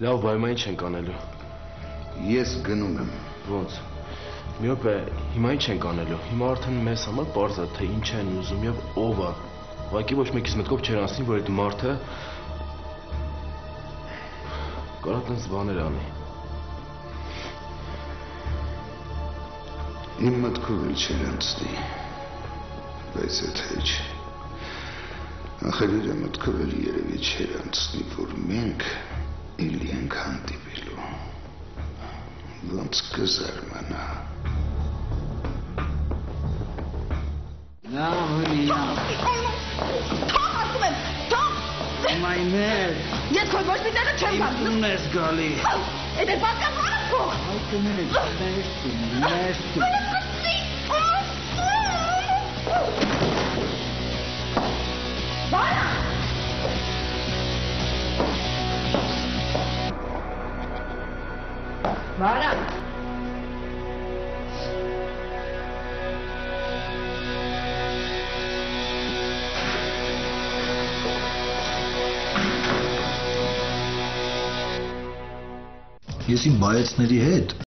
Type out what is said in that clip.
Լավ, բայց մենք չենք անելու։ Ես գնում եմ։ Ոնց։ Միոպե, հիմա ինչ ենք անելու։ Հիմա արդեն մեզ համար པարզ է, թե ինչ են ուզում եւ ով է։ Ուղղակի ոչ մեկից մտքով չեր անցնի, որ այդ մարդը կարող տես բաներ անի։ Իմ մտքով էլ չեր անցնի։ Բայց այդ հեչ։ Ախր իր մտքով էլ երևի չեր անցնի, որ մենք Glunsky Zermana. Now, honey, now. Tom, Asman! Tom! My nerve! Yes, I was with that chamber! Goodness, golly! Oh, it is back up, Wait a minute. Nasty, nasty. Voilà. Hier sind wir jetzt nicht die Held.